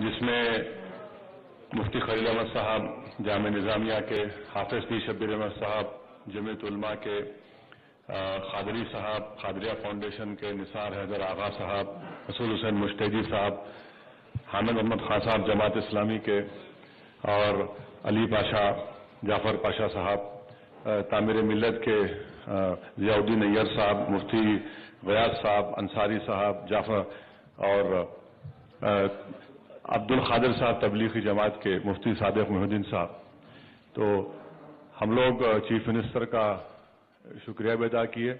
जिसमें मुफ्ती खलील अहमद साहब, जाम निज़ामिया के, हाफिज पी शब्बीर अहमद साहब जमीत उलमा के खादरी साहब, खादरिया फाउंडेशन के निसार हैदर आगा साहब, रसूल हुसैन मुश्तैदी साहब, हामिद अहमद खान साहब, जमात इस्लामी के, और अली पाशा, जाफ़र पाशा साहब तामिर मिलत के जियाउद्दीन अय्यर साहब, मुफ्ती गयास साहब, अंसारी साहब, जाफ़र, और अब्दुल खादिर साहब तबलीगी जमात के मुफ्ती सादिक मोहद्दीन साहब। तो हम लोग चीफ मिनिस्टर का शुक्रिया भी अदा किए।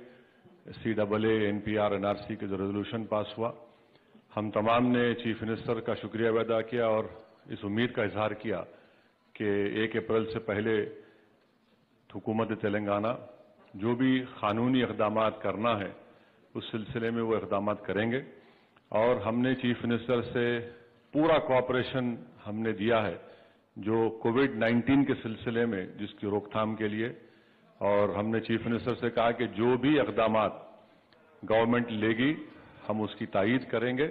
C double A N P R N R C के जो रेजोल्यूशन पास हुआ। हम तमाम ने चीफ मिनिस्टर का शुक्रिया भी अदा किया और इस उम्मीद का इजहार किया कि एक अप्रैल से पहले हुकूमत तेलंगाना जो भी कानूनी इकदाम करना है, उस सिलसिले में वो इकदाम करेंगे। और हमने चीफ मिनिस्टर से पूरा कॉपरेशन हमने दिया है, जो कोविड 19 के सिलसिले में, जिसकी रोकथाम के लिए, और हमने चीफ मिनिस्टर से कहा कि जो भी इकदाम गवर्नमेंट लेगी, हम उसकी तायद करेंगे,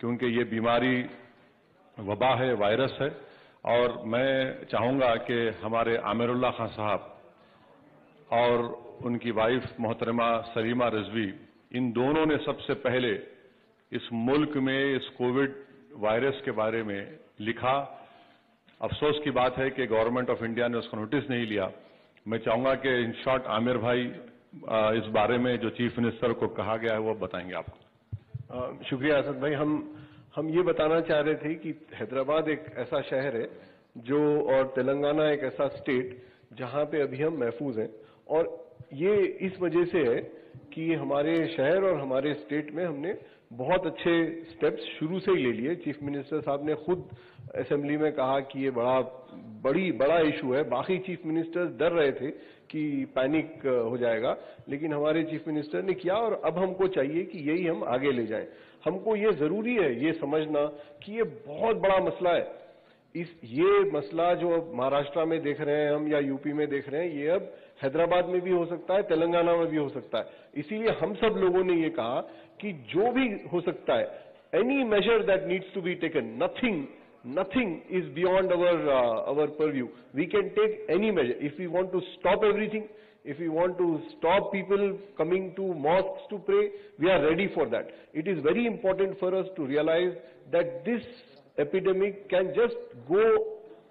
क्योंकि ये बीमारी वबा है वायरस है, और मैं चाहूँगा कि हमारे आमिरुल्लाह खान साहब और उनकी वाइफ मोहतरमा सलीमा रिजवी, इन दोनों ने सबसे पहले इस मुल्क में, इस कोविड वायरस के बारे में लिखा। अफसोस की बात है कि गवर्नमेंट ऑफ़ इंडिया ने उसका नोटिस नहीं लिया। मैं चाहूँगा कि इन शॉर्ट आमिर भाई इस बारे में जो चीफ मिनिस्टर को कहा गया है वो बताएँगे आपको। शुक्रिया असद भाई। हम हम ये बताना चाह रहे थे कि हैदराबाद एक ऐसा शहर है जो, और तेलंगाना एक ऐसा स्टेट जहाँ पे अभी हम महफूज हैं। और ये इस वजह से है कि हमारे शहर और हमारे स्टेट में हमने बहुत अच्छे स्टेप्स शुरू से ही ले लिए। चीफ मिनिस्टर साहब ने खुद असेंबली में कहा कि ये बड़ा, बड़ी, बड़ा इशू है। बाकी चीफ मिनिस्टर्स डर रहे थे कि पैनिक हो जाएगा। लेकिन हमारे चीफ मिनिस्टर ने किया और अब हमको चाहिए कि यही हम आगे ले जाएँ। हमको ये ज़रूरी है ये समझना कि ये बहुत बड़ा मसला है। इस, ये मसला जो अब महाराष्ट्र में देख रहे हैं हम या यूपी में देख रहे हैं, ये अब हैदराबाद में भी हो सकता है, तेलंगाना में भी हो सकता है। इसीलिए हम सब लोगों ने ये कहा कि जो भी हो सकता है any measure that needs to be taken nothing nothing is beyond our our purview we can take any measure if you want to stop everything if you want to stop people coming to mosque to pray we are ready for that it is very important for us to realise that this epidemic can just go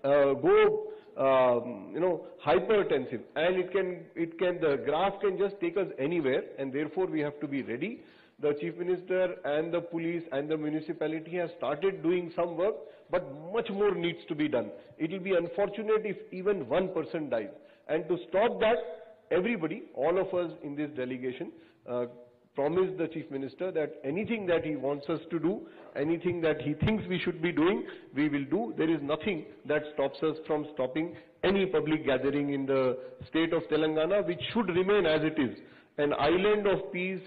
uh, go um, you know hypertensive and it can it can the graph can just take us anywhere and therefore we have to be ready the chief minister and the police and the municipality have started doing some work, but much more needs to be done. It will be unfortunate if even one person dies. And to stop that, everybody, all of us in this delegation, uh, promised the chief minister that anything that he wants us to do, anything that he thinks we should be doing, we will do. There is nothing that stops us from stopping any public gathering in the state of Telangana, which should remain as it is, an island of peace,